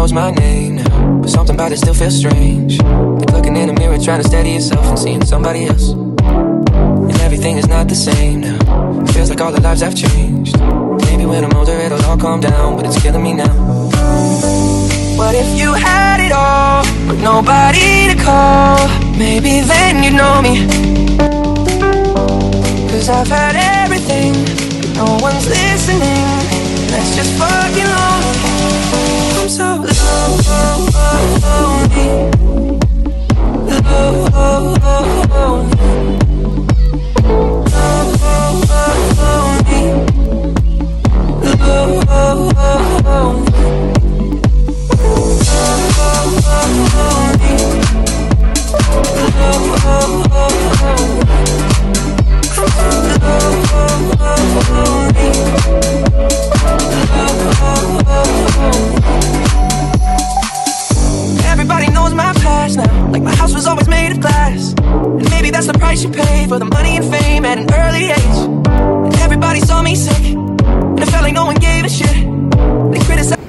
knows my name now, but something about it still feels strange. Like looking in the mirror, trying to steady yourself and seeing somebody else. And everything is not the same now. Feels like all the lives have changed. Maybe when I'm older, it'll all calm down, but it's killing me now. What if you had it all, but nobody to call? Maybe then you'd know me. Cause I've had everything, but no one's listening. That's just fucking lonely. Like my house was always made of glass. And maybe that's the price you pay For the money and fame at an early age. And everybody saw me sick. And it felt like no one gave a shit. They criticized